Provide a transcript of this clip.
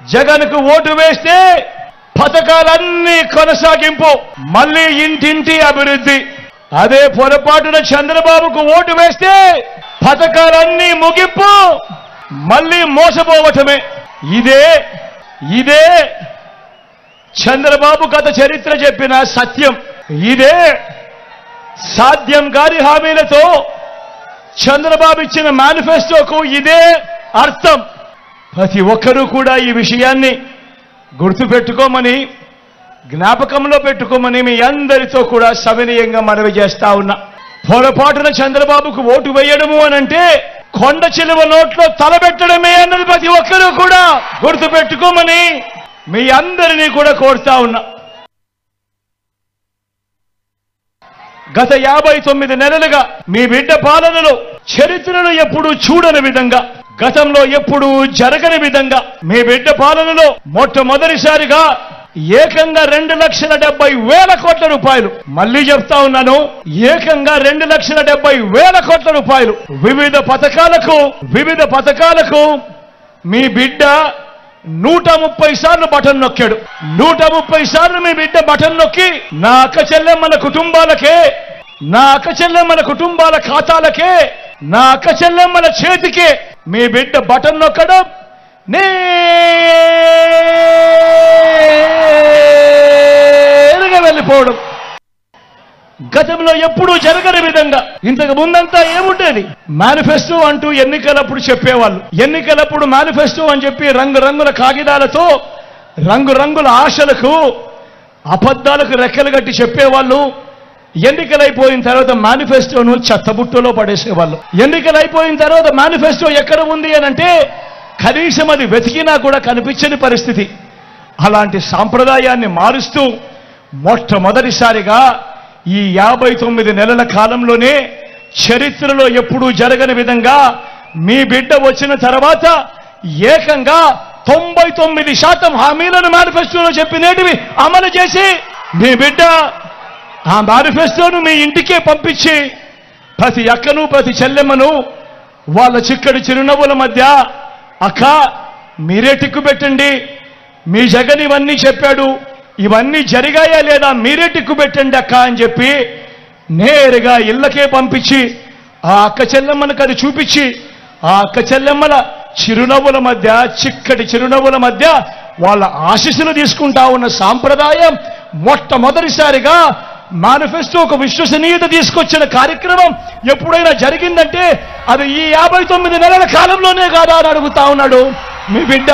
జగన్కు ఓటు వేస్తే పథకాలన్నీ కొనసాగింపు మళ్ళీ ఇంటింటి అభివృద్ధి. అదే పొరపాటున చంద్రబాబుకు ఓటు వేస్తే పథకాలన్నీ ముగింపు మళ్ళీ మోసపోవటమే. ఇదే ఇదే చంద్రబాబు గత చరిత్ర చెప్పిన సత్యం. ఇదే సాధ్యం కాని హామీలతో చంద్రబాబు ఇచ్చిన మేనిఫెస్టోకు ఇదే అర్థం. ప్రతి ఒక్కరూ కూడా ఈ విషయాన్ని గుర్తుపెట్టుకోమని జ్ఞాపకంలో పెట్టుకోమని మీ అందరితో కూడా సవినయంగా మనవి చేస్తా ఉన్నా. పొరపాటున చంద్రబాబుకు ఓటు వేయడము అనంటే కొండ చిలువ నోట్లో తలబెట్టడమే అన్నది ప్రతి ఒక్కరూ కూడా గుర్తుపెట్టుకోమని మీ అందరినీ కూడా కోరుతా ఉన్నా. గత యాభై తొమ్మిది నెలలుగా మీ బిడ్డ పాలనలో చరిత్రను ఎప్పుడూ చూడని విధంగా గతంలో ఎప్పుడూ జరగని విధంగా మీ బిడ్డ పాలనలో మొట్టమొదటిసారిగా ఏకంగా రెండు లక్షల డెబ్బై వేల కోట్ల రూపాయలు. మళ్ళీ చెప్తా ఉన్నాను ఏకంగా రెండు లక్షల డెబ్బై వేల కోట్ల రూపాయలు. వివిధ పథకాలకు వివిధ పథకాలకు మీ బిడ్డ నూట ముప్పై సార్లు బటన్ నొక్కాడు. నూట ముప్పై సార్లు మీ బిడ్డ బటన్ నొక్కి నా అక్క చెల్లెమ్మల కుటుంబాలకే నా అక్క చెల్లెమ్మల కుటుంబాల ఖాతాలకే నా అక్క చెల్లెమ్మల చేతికే మీ బిడ్డ బటన్ నొక్కడం. నేరుగా వెళ్ళిపోవడం. గతంలో ఎప్పుడూ జరగని విధంగా. ఇంతకు ముందంతా ఏముండేది? మేనిఫెస్టో అంటూ ఎన్నికలప్పుడు చెప్పేవాళ్ళు. ఎన్నికలప్పుడు మేనిఫెస్టో అని చెప్పి రంగురంగుల కాగితాలతో రంగురంగుల ఆశలకు అబద్ధాలకు రెక్కలు కట్టి చెప్పేవాళ్ళు. ఎన్నికలైపోయిన తర్వాత మేనిఫెస్టోను చెత్తబుట్టలో పడేసేవాళ్ళు. ఎన్నికలైపోయిన తర్వాత మేనిఫెస్టో ఎక్కడ ఉంది అని అంటే కనీసం అది వెతికినా కూడా కనిపించని పరిస్థితి. అలాంటి సాంప్రదాయాన్ని మారుస్తూ మొట్టమొదటిసారిగా ఈ యాభై తొమ్మిది నెలల కాలంలోనే చరిత్రలో ఎప్పుడూ జరగని విధంగా మీ బిడ్డ వచ్చిన తర్వాత ఏకంగా తొంభై తొమ్మిది శాతం హామీలను మేనిఫెస్టోలో చెప్పినేటివి అమలు చేసి మీ బిడ్డ ఆ మేనిఫెస్టోను మీ ఇంటికే పంపించి ప్రతి అక్కను ప్రతి చెల్లెమ్మను వాళ్ళ చిక్కడి చిరునవ్వుల మధ్య అక్క మీరే టిక్కు పెట్టండి. మీ జగన్ ఇవన్నీ చెప్పాడు. ఇవన్నీ జరిగాయా లేదా మీరే టిక్కు పెట్టండి అక్క అని చెప్పి నేరుగా ఇళ్ళకే పంపించి ఆ అక్క చెల్లెమ్మలకు అది చూపించి ఆ అక్క చెల్లెమ్మల చిరునవ్వుల మధ్య చిక్కటి చిరునవ్వుల మధ్య వాళ్ళ ఆశీస్సులు తీసుకుంటా ఉన్న సాంప్రదాయం మొట్టమొదటిసారిగా మేనిఫెస్టో ఒక విశ్వసనీయత తీసుకొచ్చిన కార్యక్రమం ఎప్పుడైనా జరిగిందంటే అది ఈ యాభై తొమ్మిది నెలల కాలంలోనే కాదా అని అడుగుతా ఉన్నాడు మీ బిడ్డ.